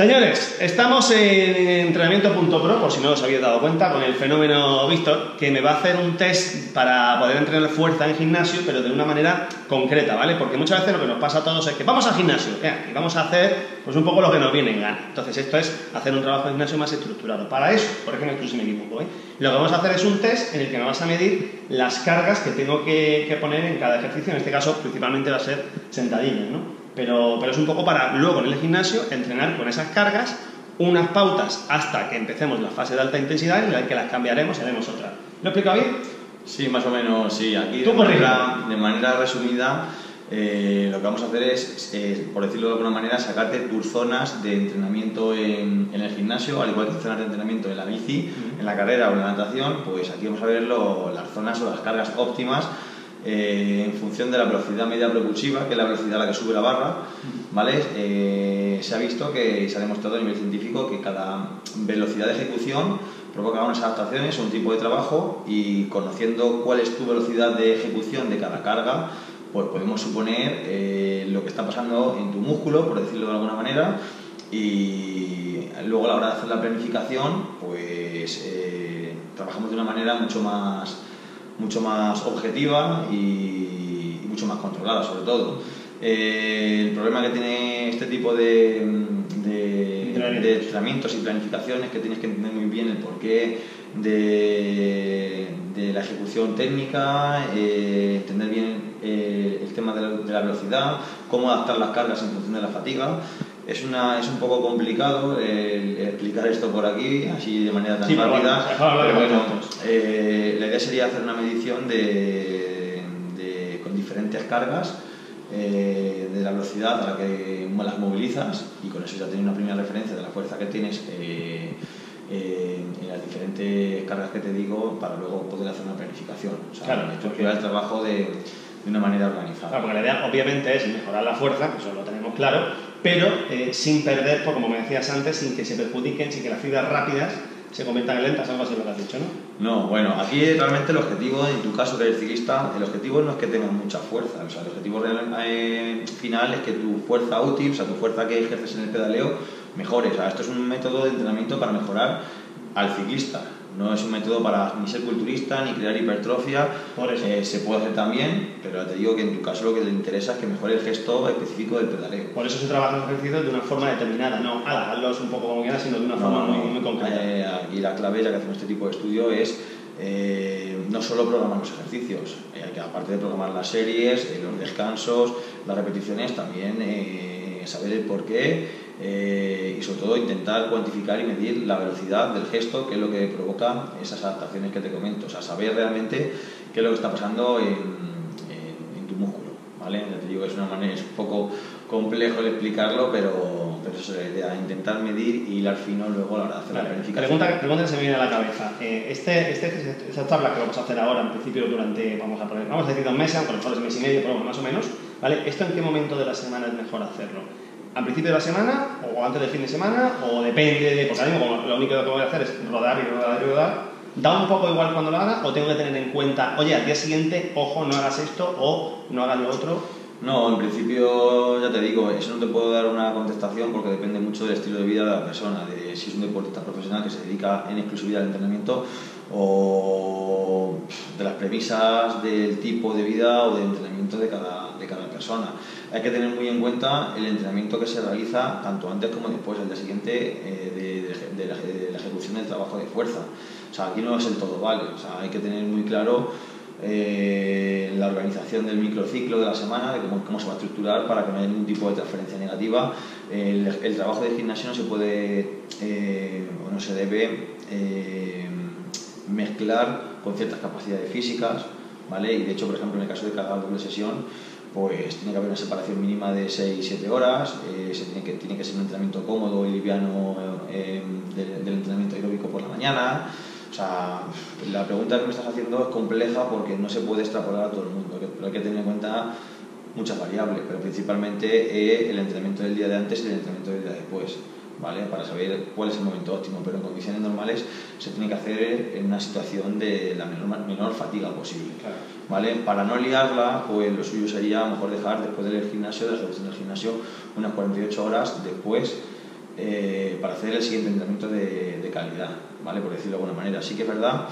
Señores, estamos en entrenamiento.pro, por si no os habéis dado cuenta, con el fenómeno Víctor, que me va a hacer un test para poder entrenar fuerza en gimnasio, pero de una manera concreta, ¿vale? Porque muchas veces lo que nos pasa a todos es que vamos al gimnasio, y vamos a hacer pues un poco lo que nos viene en gana. Entonces, esto es hacer un trabajo de gimnasio más estructurado. Para eso, por ejemplo, si me equivoco, ¿eh? lo que vamos a hacer es un test en el que me vas a medir las cargas que tengo que, que poner en cada ejercicio, en este caso principalmente va a ser sentadillas, ¿no? Pero, pero es un poco para luego en el gimnasio entrenar con esas cargas unas pautas hasta que empecemos la fase de alta intensidad en la que las cambiaremos y haremos otra. ¿Lo he explicado bien? Sí, más o menos, sí. Aquí de manera, de manera, resumida eh, lo que vamos a hacer es, por decirlo de alguna manera, sacarte tus zonas de entrenamiento en, en, el gimnasio, al igual que zonas de entrenamiento en la bici, en la carrera o en la natación, pues aquí vamos a ver las zonas o las cargas óptimas eh, en función de la velocidad media propulsiva, que es la velocidad a la que sube la barra. Eh, se ha visto que, se ha demostrado a nivel científico, que cada velocidad de ejecución provoca unas adaptaciones, un tipo de trabajo, y conociendo cuál es tu velocidad de ejecución de cada carga, pues podemos suponer eh, lo que está pasando en tu músculo, por decirlo de alguna manera, y luego a la hora de hacer la planificación, pues trabajamos de una manera mucho más mucho más objetiva y, mucho más controlada, sobre todo. Eh, el problema que tiene este tipo de, de, entrenamientos y planificaciones que tienes que entender muy bien el porqué de, de la ejecución técnica, eh, entender bien eh, el tema de la, velocidad, cómo adaptar las cargas en función de la fatiga. Es, una, es un poco complicado explicar esto por aquí, así de manera tan rápida, pero bueno, eh, la idea sería hacer una medición de, de con diferentes cargas eh, de la velocidad a la que las movilizas y con eso ya tienes una primera referencia de la fuerza que tienes eh, en las diferentes cargas que te digo para luego poder hacer una planificación. O sea, claro, estructurar el trabajo de, de, una manera organizada. Claro, porque la idea obviamente es mejorar la fuerza, eso lo tenemos claro, pero eh, sin perder, pues, como me decías antes, sin que se perjudiquen, sin que las fibras rápidas se conviertan en lentas, algo así lo que has dicho, ¿no? No, bueno, aquí realmente el objetivo, en tu caso que eres ciclista, el objetivo no es que tengas mucha fuerza, el objetivo eh, final es que tu fuerza útil, o sea, tu fuerza que ejerces en el pedaleo, mejore. O esto es un método de entrenamiento para mejorar al ciclista no es un método para ni ser culturista ni crear hipertrofia. Por eso. Eh, se puede hacer también, pero te digo que en tu caso lo que te interesa es que mejore el gesto específico del pedaleo. Por eso se trabaja los ejercicios de una forma determinada, no, hazlos un poco como quieras, sino de una forma muy, muy concreta. Eh, y la clave, ya que hacemos este tipo de estudio, es eh, no solo programar los ejercicios, que aparte de programar las series, los descansos, las repeticiones, también saber el por qué eh, y sobre todo intentar cuantificar y medir la velocidad del gesto, que es lo que provoca esas adaptaciones que te comento, o sea, saber realmente qué es lo que está pasando en, en, tu músculo, ¿vale? Ya te digo que es una manera, es un poco complejo el explicarlo, pero, pero eso es la idea, intentar medir y hilar fino luego a la hora de hacer la planificación. Pregunta, pregunta que se me viene a la cabeza. Eh, este, este, esta tabla que vamos a hacer ahora, en principio durante, vamos a poner, vamos a decir dos meses, a lo mejor es mes y medio, pero más o menos, ¿vale? ¿Esto en qué momento de la semana es mejor hacerlo? Al principio de la semana o antes del fin de semana o depende de, porque ahora lo único que voy a hacer es rodar y rodar y rodar, da un poco igual cuando lo haga o tengo que tener en cuenta, oye, al día siguiente, ojo, no hagas esto o no hagas lo otro. No, en principio ya te digo, eso no te puedo dar una contestación porque depende mucho del estilo de vida de la persona, de si es un deportista profesional que se dedica en exclusividad al entrenamiento o de las premisas del tipo de vida o de entrenamiento de cada, de cada persona hay que tener muy en cuenta el entrenamiento que se realiza tanto antes como después, al día siguiente, eh, de, la, ejecución del trabajo de fuerza. O sea, aquí no es el todo vale, o sea, hay que tener muy claro eh, la organización del microciclo de la semana, de cómo, se va a estructurar para que no haya ningún tipo de transferencia negativa. El, trabajo de gimnasio no se puede eh, o no se debe mezclar con ciertas capacidades físicas, ¿vale? Y de hecho, por ejemplo, en el caso de cada doble sesión, pues tiene que haber una separación mínima de 6-7 horas, eh, se tiene, que, tiene que ser un entrenamiento cómodo y liviano eh, del entrenamiento aeróbico por la mañana. O sea, la pregunta que me estás haciendo es compleja porque no se puede extrapolar a todo el mundo, pero hay que tener en cuenta muchas variables, pero principalmente eh, el entrenamiento del día de antes y el entrenamiento del día después. ¿Vale? para saber cuál es el momento óptimo, pero en condiciones normales se tiene que hacer en una situación de la menor, menor fatiga posible. ¿vale? Para no liarla, pues lo suyo sería mejor dejar después del gimnasio, de la ejecución del gimnasio, unas 48 horas después eh, para hacer el siguiente entrenamiento de, de, calidad, ¿vale? por decirlo de alguna manera. Sí que es verdad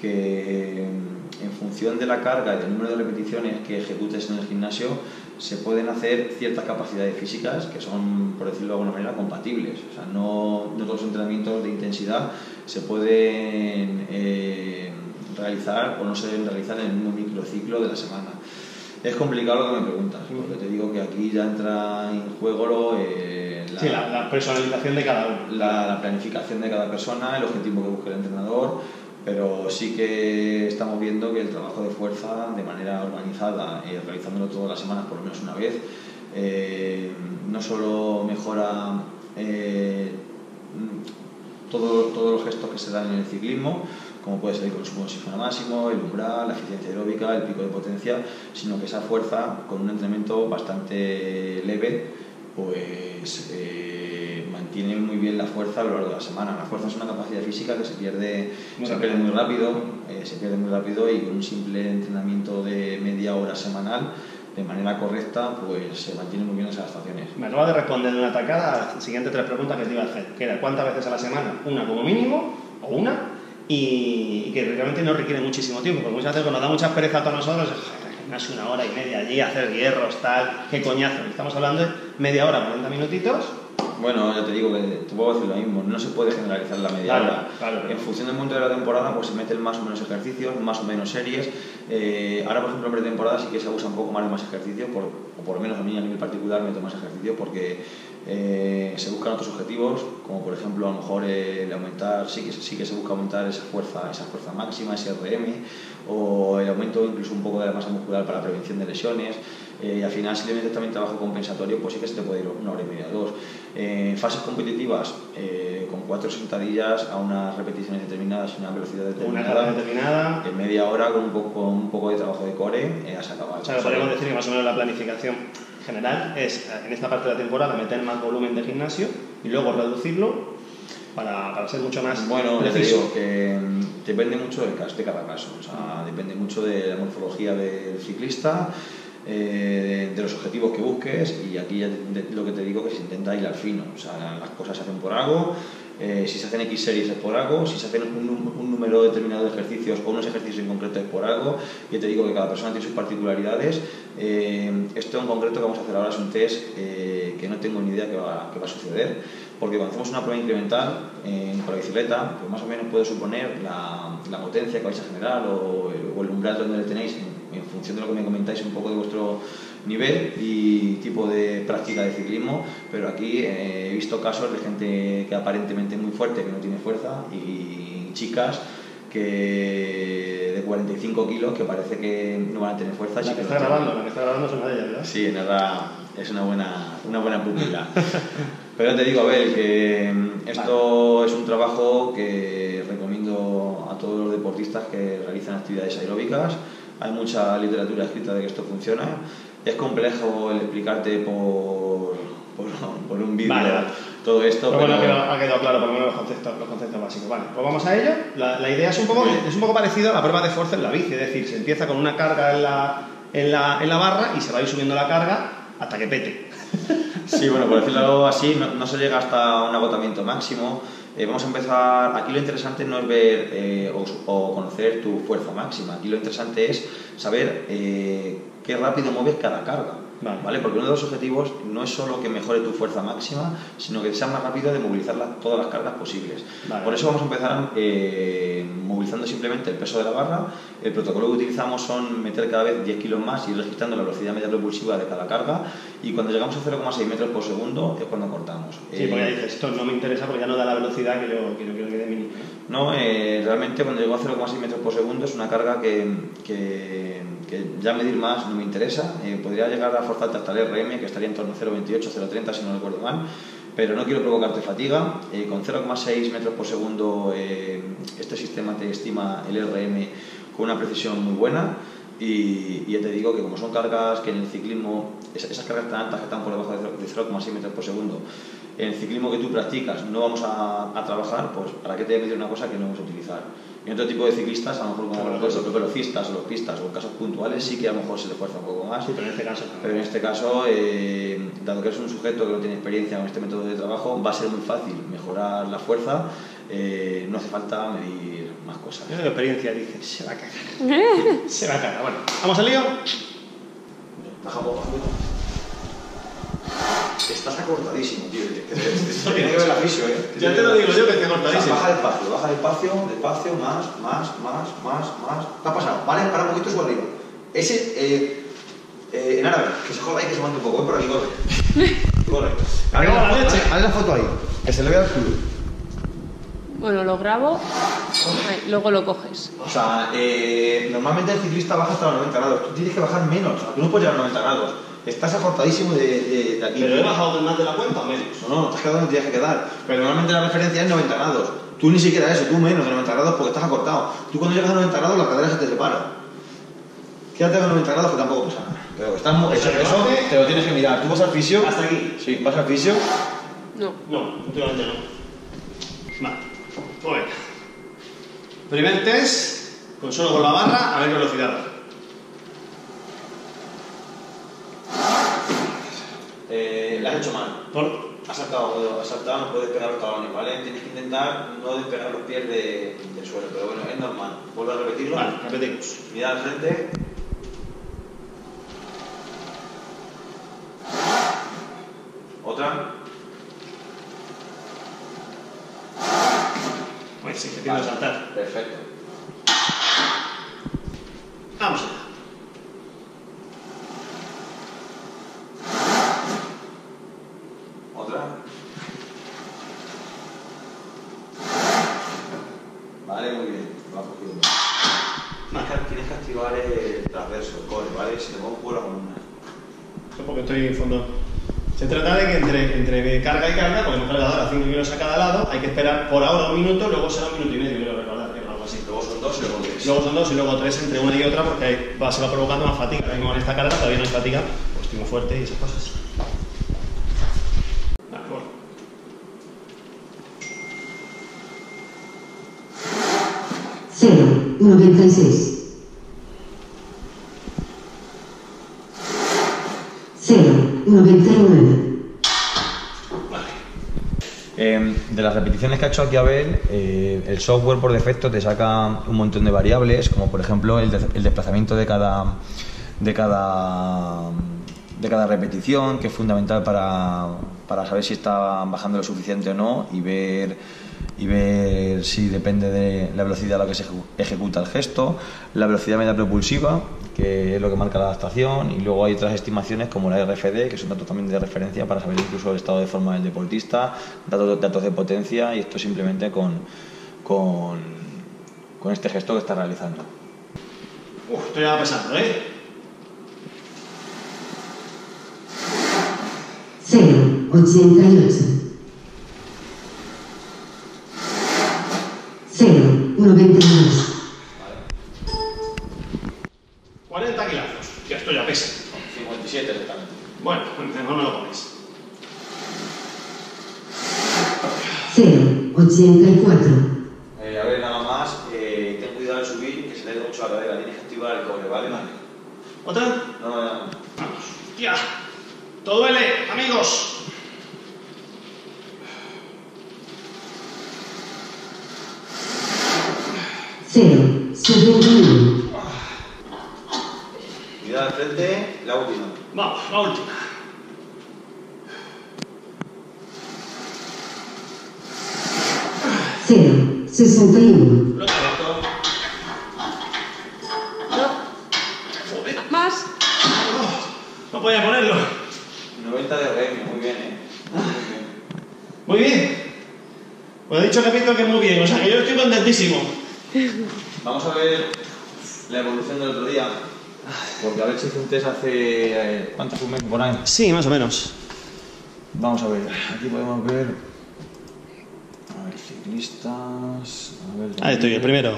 que mm, en función de la carga y del número de repeticiones que ejecutes en el gimnasio, se pueden hacer ciertas capacidades físicas que son, por decirlo de alguna manera, compatibles. O sea, no, no todos los entrenamientos de intensidad se pueden eh, realizar o no se deben realizar en el mismo microciclo de la semana. Es complicado lo que me preguntas, porque te digo que aquí ya entra en juego eh, la, personalización de cada uno. La, planificación de cada persona, el objetivo que busque el entrenador, pero sí que estamos viendo que el trabajo de fuerza de manera organizada, eh, realizándolo todas las semanas por lo menos una vez, eh, no solo mejora todos los gestos que se dan en el ciclismo, como puede ser el consumo de oxígeno máximo, el umbral, la eficiencia aeróbica, el pico de potencia, sino que esa fuerza, con un entrenamiento bastante leve, pues eh, mantiene muy bien la fuerza a lo largo de la semana. La fuerza es una capacidad física que se pierde muy, se pierde muy rápido, eh, se pierde muy rápido y con un simple entrenamiento de media hora semanal de manera correcta, pues se mantienen muy bien esas estaciones. Me acaba de responder de una atacada las siguientes tres preguntas que te iba a hacer, que era ¿cuántas veces a la semana? Una como mínimo, o una, y, que realmente no requiere muchísimo tiempo, porque muchas veces nos da mucha pereza a todos nosotros, gimnasio una hora y media allí, hacer hierros, tal, qué coñazo. Estamos hablando de media hora, 40 minutitos. Bueno, ya te digo que te puedo decir lo mismo, no se puede generalizar la media hora. en función del momento de la temporada, pues se meten más o menos ejercicios, más o menos series. Eh, ahora, por ejemplo, en pretemporada sí que se usa un poco más de más ejercicio, por, o por lo menos a mí a nivel particular meto más ejercicio porque eh, se buscan otros objetivos, como por ejemplo a lo mejor el aumentar, sí que, sí que se busca aumentar esa fuerza, esa fuerza máxima, ese RM, o el aumento incluso un poco de la masa muscular para prevención de lesiones. Eh, y al final, si le metes también trabajo compensatorio, pues sí que se te puede ir una hora y media, dos. En fases competitivas, eh, con cuatro sentadillas a unas repeticiones determinadas y una velocidad determinada. Una determinada. En media hora, con un poco, un poco de trabajo de core, has acabado. O sea, podríamos decir que más o menos la planificación general es eh, en esta parte de la temporada meter más volumen de gimnasio y luego reducirlo para, para ser mucho más bueno te digo que mm, depende mucho de cada caso o sea, depende mucho de la morfología del ciclista eh, de los objetivos que busques y aquí lo que te digo que se intenta hilar fino o sea las cosas se hacen por algo eh, si se hacen X series es por algo, si se hacen un, número determinado de ejercicios o unos ejercicios en concreto es por algo. Yo te digo que cada persona tiene sus particularidades. Eh, esto en concreto que vamos a hacer ahora es un test eh, que no tengo ni idea qué va, va, a suceder, porque cuando hacemos una prueba incremental con la bicicleta, pues más o menos puede suponer la, la potencia que vais a generar o, el umbral donde le tenéis en, en función de lo que me comentáis un poco de vuestro nivel y tipo de práctica de ciclismo, pero aquí eh, he visto casos de gente que aparentemente es muy fuerte, que no tiene fuerza, y chicas que de 45 kilos que parece que no van a tener fuerza. La que, está grabando, la que está grabando es una de ellas, ¿verdad? Sí, nada, es una buena, una buena pupila. Pero te digo, a ver, que esto es un trabajo que recomiendo a todos los deportistas que realizan actividades aeróbicas. Hay mucha literatura escrita de que esto funciona es complejo el explicarte por, por, un vídeo todo esto. Pero, bueno, ha quedado claro por lo menos los conceptos, los conceptos básicos. Vale, pues vamos a ello. La, la idea es un, poco, es un poco parecido a la prueba de fuerza en la bici, es decir, se empieza con una carga en la, en la, en la barra y se va a ir subiendo la carga hasta que pete. Sí, bueno, por decirlo así, no, no se llega hasta un agotamiento máximo. Eh, vamos a empezar, aquí lo interesante no es ver eh, o, conocer tu fuerza máxima, aquí lo interesante es saber eh, qué rápido mueves cada carga. Vale. Porque uno de los objetivos no es solo que mejore tu fuerza máxima, sino que sea más rápido de movilizar todas las cargas posibles. Por eso vamos a empezar eh, movilizando simplemente el peso de la barra. El protocolo que utilizamos son meter cada vez 10 kilos más y ir registrando la velocidad media propulsiva de cada carga. Y cuando llegamos a 0,6 metros por segundo es cuando cortamos. Sí, porque eh, dices, esto no me interesa porque ya no da la velocidad que yo, quiero que quede mínimo. No, eh, realmente cuando llego a 0,6 metros por segundo es una carga que, que, que ya medir más no me interesa. podría llegar a forzarte hasta el RM, que estaría en torno a 0,28, 0,30 si no recuerdo mal, pero no quiero provocarte fatiga. Eh, con 0,6 metros por segundo eh, este sistema te estima el RM con una precisión muy buena y, ya te digo que como son cargas que en el ciclismo, esas, cargas tan altas que están por debajo de 0,6 metros por segundo, en el ciclismo que tú practicas no vamos a, a trabajar, pues ¿para qué te voy a pedir una cosa que no vamos a utilizar? Y otro tipo de ciclistas, a lo mejor como los velocistas o los pistas o casos puntuales, sí que a lo mejor se le fuerza un poco más. Sí, pero en este caso. Pero en este caso, eh, dado que es un sujeto que no tiene experiencia con este método de trabajo, va a ser muy fácil mejorar la fuerza. Eh, no hace falta medir más cosas. Yo tengo experiencia, dice, se va a cagar. se va a cagar. Bueno, ¿vamos al lío? Baja poco, Estás acortadísimo, tío. Esto tiene que ver la fisio, ¿eh? Ya te lo digo yo que estoy acortadísimo. baja despacio, baja despacio, despacio, más, más, más, más, más. ¿Qué ha pasado? Vale, para un poquito su arriba. Ese, eh, eh, en árabe, que se joda ahí, que se mande un poco. Ven por aquí, corre. corre. Haz la foto ahí, que se le vea el culo. Bueno, lo grabo, luego lo coges. O sea, eh, normalmente el ciclista baja hasta los 90 grados. Tú tienes que bajar menos. Tú no puedes llegar a 90 grados estás acortadísimo de, de, aquí. ¿Pero he bajado más de la cuenta o menos? No, no, estás quedando donde tienes que quedar. Pero normalmente la referencia es 90 grados. Tú ni siquiera eso, tú menos de 90 grados porque estás acortado. Tú cuando llegas a 90 grados la cadera se te separa. Quédate a 90 grados que tampoco pasa nada. Pero estás, eso, eso te lo tienes que mirar. ¿Tú vas al fisio? ¿Hasta aquí? Sí, ¿vas al fisio? No. No, últimamente no. Vale, pues Primer test, con solo con la barra, a ver velocidad. Eh, la has hecho mal. ¿Por? Has saltado, has saltado, no puedes pegar los talones, ¿vale? Tienes que intentar no despegar los pies de, del suelo, pero bueno, es normal. Vuelve a repetirlo. Vale, repetimos. Mira al frente. Otra. Pues sí, que vale. saltar. Perfecto. Vamos allá. Estoy en fondo. Se trata de que entre, entre carga y carga, porque hemos cargado ahora 5 kilos a cada lado, hay que esperar por ahora un minuto, luego será un minuto y medio, quiero recordar, que algo así. Luego son dos y luego tres. Luego son dos y luego tres entre una y otra, porque va, se va provocando más fatiga. Ahora mismo en esta carga todavía no hay fatiga, pues estoy muy fuerte y esas cosas. Vale. Cero, 96. 99. Eh, de las repeticiones que ha hecho aquí Abel, eh, el software por defecto te saca un montón de variables, como por ejemplo el, el desplazamiento de cada, de cada de cada repetición, que es fundamental para, para saber si está bajando lo suficiente o no y ver y ver si depende de la velocidad a la que se ejecuta el gesto, la velocidad media propulsiva, que es lo que marca la adaptación, y luego hay otras estimaciones como la RFD, que son datos también de referencia para saber incluso el estado de forma del deportista, datos, datos de potencia, y esto simplemente con, con, con este gesto que está realizando. Uf, estoy ya pesando, ¿eh? 88. 92. 40 kilazos. Ya esto ya pesa. 57 exactamente. Bueno, no lo ponéis. 0, 84. Eh, a ver, nada más, eh, ten cuidado de subir, que se le dé mucho a la cadera, tienes que activar el cobre, ¿vale? Vale. ¿Otra? No, no, no. Vamos. Ya. Todo duele, Vamos, la última. Cero, sesenta y uno. Lo trabajo. No. Más. no podía ponerlo. 90 de RM, muy bien, ¿eh? Muy bien. Pues he dicho capítulo que muy bien, o sea que yo estoy contentísimo. Vamos a ver la evolución del otro día. Porque a ver si hizo un test hace. Eh, ¿Cuántas un mes por ahí? Sí, más o menos. Vamos a ver, aquí podemos ver. A ver, ciclistas. A ver, Ahí estoy, el primero.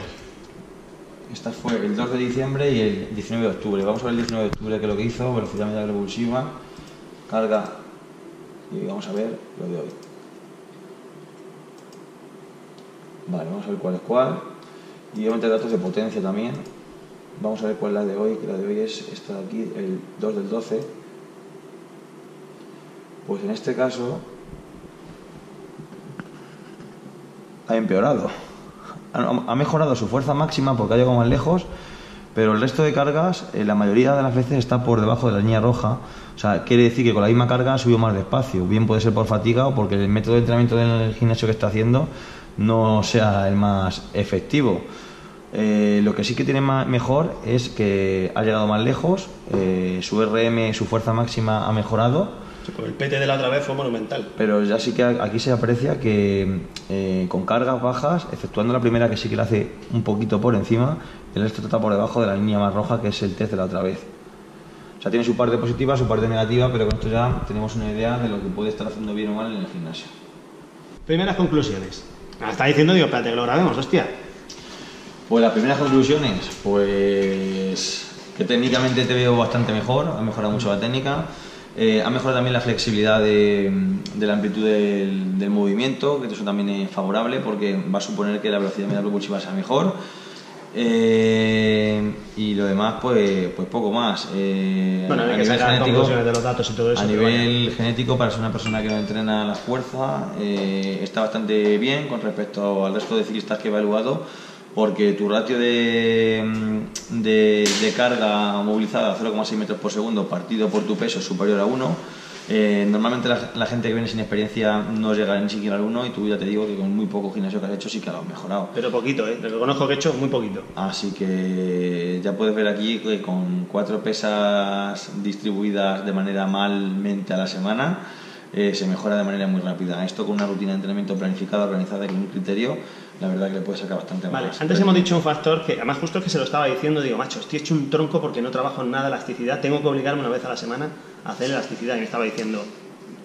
Esta fue el 2 de diciembre y el 19 de octubre. Vamos a ver el 19 de octubre qué es lo que hizo, velocidad media revulsiva, carga. Y vamos a ver lo de hoy. Vale, vamos a ver cuál es cuál. Y obviamente datos de potencia también. Vamos a ver cuál es la de hoy, que la de hoy es esta de aquí, el 2 del 12. Pues en este caso ha empeorado. Ha mejorado su fuerza máxima porque ha llegado más lejos, pero el resto de cargas, eh, la mayoría de las veces está por debajo de la línea roja. O sea, quiere decir que con la misma carga ha subido más despacio. Bien puede ser por fatiga o porque el método de entrenamiento del gimnasio que está haciendo no sea el más efectivo. Eh, lo que sí que tiene mejor es que ha llegado más lejos, eh, su RM, su fuerza máxima ha mejorado, Sí, pues el PT de la otra vez fue monumental. pero ya sí que aquí se aprecia que eh, con cargas bajas, exceptuando la primera que sí que la hace un poquito por encima, el resto está por debajo de la línea más roja que es el test de la otra vez. O sea, tiene su parte positiva, su parte negativa, pero con esto ya tenemos una idea de lo que puede estar haciendo bien o mal en el gimnasio. Primeras conclusiones. Está diciendo, digo, espérate que lo grabemos, hostia. Pues las primeras conclusiones, pues que técnicamente te veo bastante mejor, ha mejorado mucho la técnica, eh, ha mejorado también la flexibilidad de, de la amplitud del, del movimiento, que eso también es favorable porque va a suponer que la velocidad media propulsiva sea mejor. Eh, y lo demás, pues, pues poco más. Eh, Bueno, a que nivel genético- de los datos y todo eso. a vaya. nivel genético, para ser una persona que no entrena la fuerza, está bastante bien con respecto al resto de ciclistas que he evaluado, porque tu ratio de, mm, de, de carga movilizada 0,6 metros por segundo partido por tu peso es superior a 1. Eh, normalmente la, la gente que viene sin experiencia no llega ni siquiera al 1 y tú ya te digo que con muy poco gimnasio que has hecho sí que lo has mejorado. Pero poquito, ¿eh? Lo que conozco que he hecho, muy poquito. Así que ya puedes ver aquí que con cuatro pesas distribuidas de manera malmente a la semana eh, se mejora de manera muy rápida. Esto con una rutina de entrenamiento planificada, organizada y con un criterio, la verdad que le puede sacar bastante Vale, antes hemos dicho un factor que, además, justo que se lo estaba diciendo, digo, macho, estoy hecho un tronco porque no trabajo en nada elasticidad, tengo que obligarme una vez a la semana a hacer elasticidad. Y me estaba diciendo,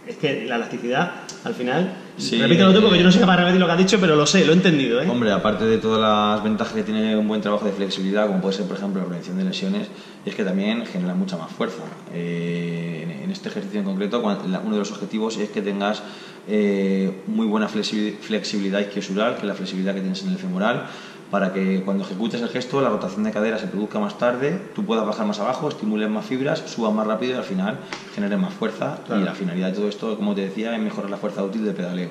es que la elasticidad, al final, Sí, repítelo tú porque yo no soy capaz de repetir lo que has dicho, pero lo sé, lo he entendido, ¿eh? Hombre, aparte de todas las ventajas que tiene un buen trabajo de flexibilidad, como puede ser, por ejemplo, la prevención de lesiones, es que también genera mucha más fuerza. Eh, en- este ejercicio en concreto, uno de los objetivos es que tengas eh, muy buena flexi- flexibilidad isquiosural, que es la flexibilidad que tienes en el femoral, para que cuando ejecutes el gesto la rotación de cadera se produzca más tarde, tú puedas bajar más abajo, estimules más fibras, subas más rápido y al final generes más fuerza. Claro. Y la finalidad de todo esto, como te decía, es mejorar la fuerza útil del pedaleo.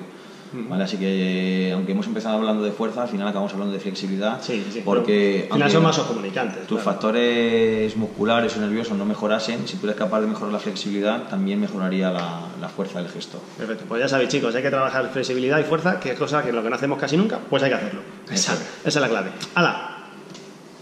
¿Vale? Así que, aunque hemos empezado hablando de fuerza, al final acabamos hablando de flexibilidad. Sí, sí, Porque al final son vasos comunicantes. tus claro. factores musculares o nerviosos no mejorasen, si tú eres capaz de mejorar la flexibilidad, también mejoraría la, la fuerza del gesto. Perfecto, pues ya sabéis chicos, hay que trabajar flexibilidad y fuerza, que es cosa que lo que no hacemos casi nunca, pues hay que hacerlo. Esa, Eso esa es la clave. ¡Hala!